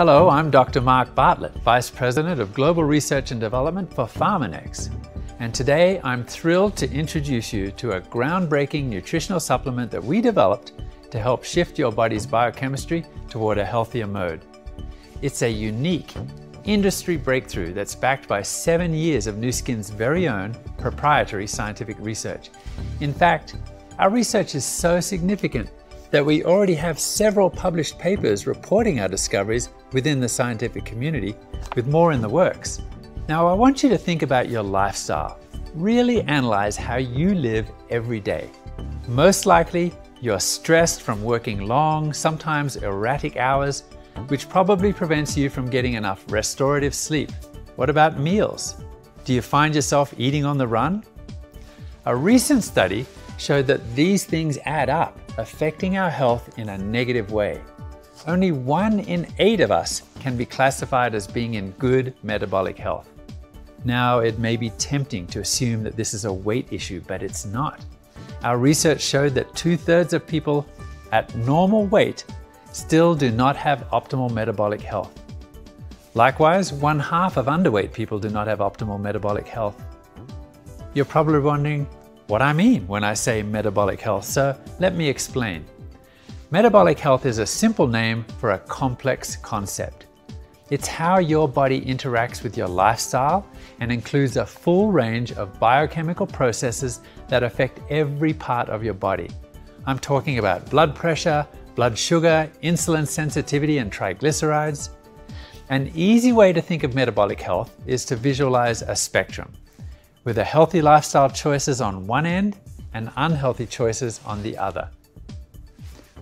Hello, I'm Dr. Mark Bartlett, Vice President of Global Research and Development for Pharmanex. And today I'm thrilled to introduce you to a groundbreaking nutritional supplement that we developed to help shift your body's biochemistry toward a healthier mode. It's a unique industry breakthrough that's backed by seven years of Nu Skin's very own proprietary scientific research. In fact, our research is so significant that we already have several published papers reporting our discoveries within the scientific community, with more in the works. Now, I want you to think about your lifestyle. Really analyze how you live every day. Most likely, you're stressed from working long, sometimes erratic hours, which probably prevents you from getting enough restorative sleep. What about meals? Do you find yourself eating on the run? A recent study showed that these things add up, affecting our health in a negative way. Only one in eight of us can be classified as being in good metabolic health. Now, it may be tempting to assume that this is a weight issue, but it's not. Our research showed that two thirds of people at normal weight still do not have optimal metabolic health. Likewise, one half of underweight people do not have optimal metabolic health. You're probably wondering what I mean when I say metabolic health, so let me explain. Metabolic health is a simple name for a complex concept. It's how your body interacts with your lifestyle and includes a full range of biochemical processes that affect every part of your body. I'm talking about blood pressure, blood sugar, insulin sensitivity, and triglycerides. An easy way to think of metabolic health is to visualize a spectrum, with a healthy lifestyle choices on one end and unhealthy choices on the other.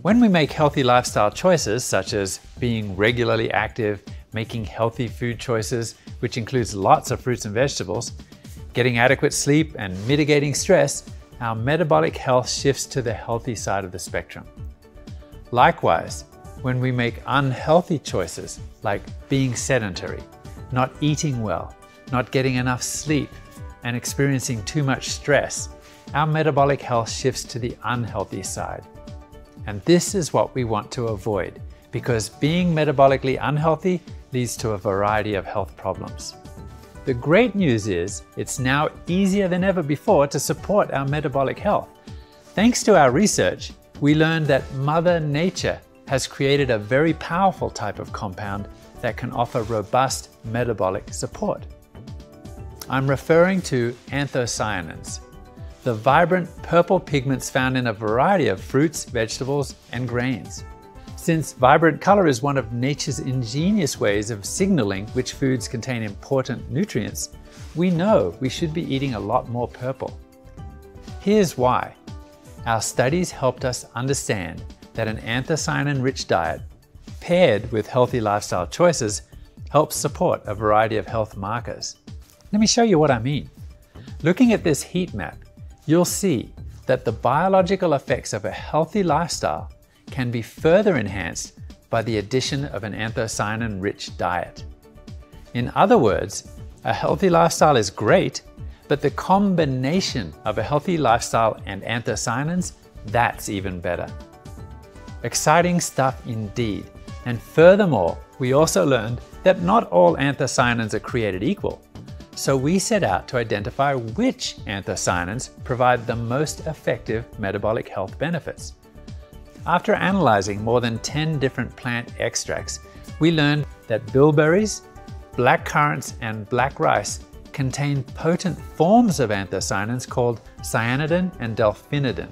When we make healthy lifestyle choices, such as being regularly active, making healthy food choices, which includes lots of fruits and vegetables, getting adequate sleep, and mitigating stress, our metabolic health shifts to the healthy side of the spectrum. Likewise, when we make unhealthy choices like being sedentary, not eating well, not getting enough sleep, and experiencing too much stress, our metabolic health shifts to the unhealthy side. And this is what we want to avoid because being metabolically unhealthy leads to a variety of health problems. The great news is it's now easier than ever before to support our metabolic health. Thanks to our research, we learned that Mother Nature has created a very powerful type of compound that can offer robust metabolic support. I'm referring to anthocyanins, the vibrant purple pigments found in a variety of fruits, vegetables, and grains. Since vibrant color is one of nature's ingenious ways of signaling which foods contain important nutrients, we know we should be eating a lot more purple. Here's why. Our studies helped us understand that an anthocyanin-rich diet, paired with healthy lifestyle choices, helps support a variety of health markers. Let me show you what I mean. Looking at this heat map, you'll see that the biological effects of a healthy lifestyle can be further enhanced by the addition of an anthocyanin-rich diet. In other words, a healthy lifestyle is great, but the combination of a healthy lifestyle and anthocyanins, that's even better. Exciting stuff indeed. And furthermore, we also learned that not all anthocyanins are created equal. So we set out to identify which anthocyanins provide the most effective metabolic health benefits. After analyzing more than 10 different plant extracts, we learned that bilberries, black currants, and black rice contain potent forms of anthocyanins called cyanidin and delphinidin.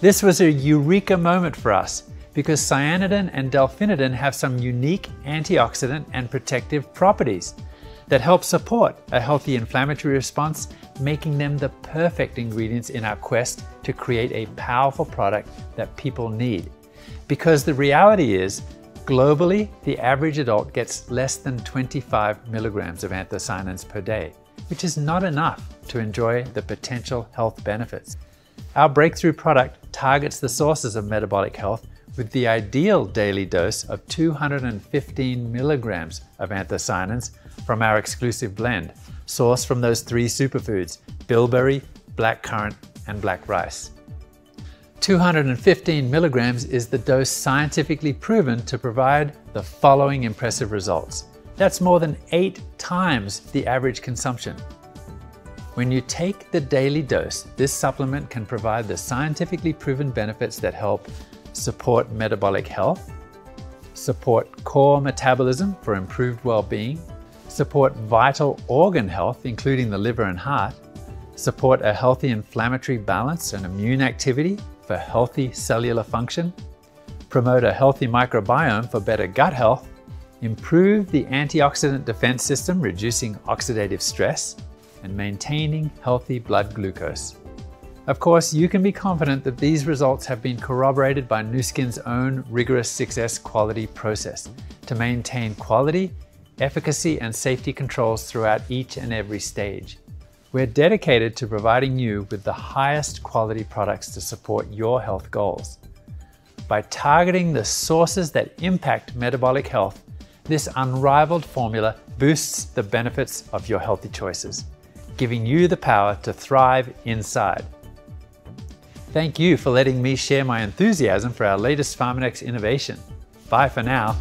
This was a eureka moment for us because cyanidin and delphinidin have some unique antioxidant and protective properties that help support a healthy inflammatory response, making them the perfect ingredients in our quest to create a powerful product that people need. Because the reality is, globally, the average adult gets less than 25 milligrams of anthocyanins per day, which is not enough to enjoy the potential health benefits. Our breakthrough product targets the sources of metabolic health with the ideal daily dose of 215 milligrams of anthocyanins from our exclusive blend, sourced from those three superfoods, bilberry, blackcurrant, and black rice. 215 milligrams is the dose scientifically proven to provide the following impressive results. That's more than eight times the average consumption. When you take the daily dose, this supplement can provide the scientifically proven benefits that help support metabolic health, support core metabolism for improved well-being, support vital organ health, including the liver and heart, support a healthy inflammatory balance and immune activity for healthy cellular function, promote a healthy microbiome for better gut health, improve the antioxidant defense system, reducing oxidative stress, and maintaining healthy blood glucose. Of course, you can be confident that these results have been corroborated by Nu Skin's own rigorous 6S quality process to maintain quality, efficacy, and safety controls throughout each and every stage. We're dedicated to providing you with the highest quality products to support your health goals. By targeting the sources that impact metabolic health, this unrivaled formula boosts the benefits of your healthy choices giving you the power to thrive inside. Thank you for letting me share my enthusiasm for our latest Pharmanex innovation. Bye for now.